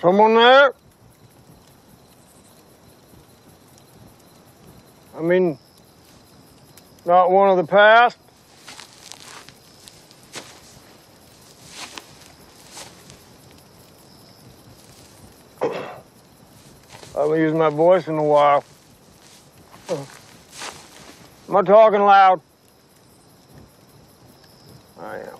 Someone there? I mean, not one of the past? I haven't used my voice in a while. Am I talking loud? I am.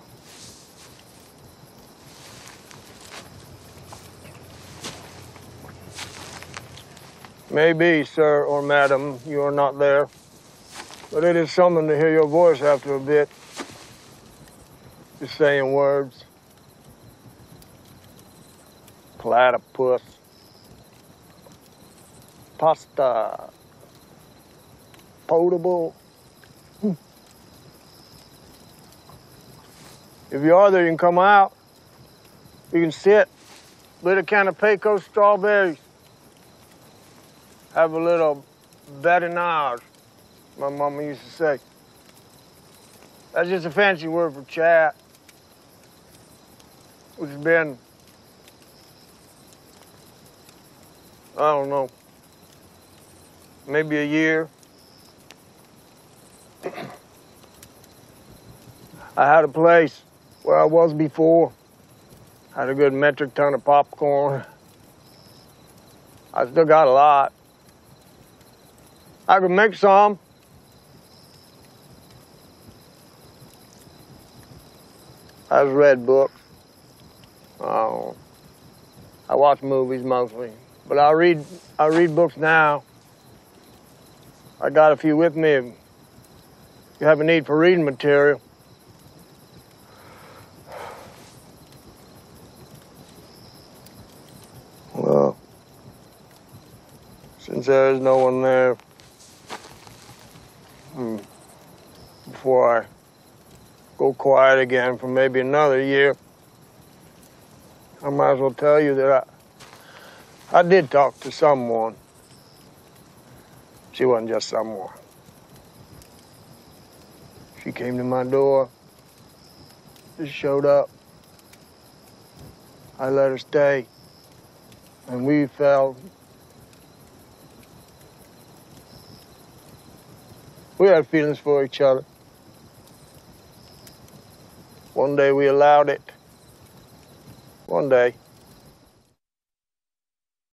Maybe, sir or madam, you are not there. But it is something to hear your voice after a bit. Just saying words. Platypus. Pasta. Potable. Hmm. If you are there, you can come out. You can sit. Lit a can of Pecos strawberries. Have a little badinage, my mama used to say. That's just a fancy word for chat. Which has been, I don't know, maybe a year. I had a place where I was before. Had a good metric ton of popcorn. I still got a lot. I could make some. I've read books. Oh, I watch movies mostly, but I read I read books now. I got a few with me. If you have a need for reading material. Well, since there is no one there, hmm, before I go quiet again for maybe another year, I might as well tell you that I, I did talk to someone. She wasn't just someone. She came to my door, just showed up. I let her stay, and we fell. We had feelings for each other. One day we allowed it. One day.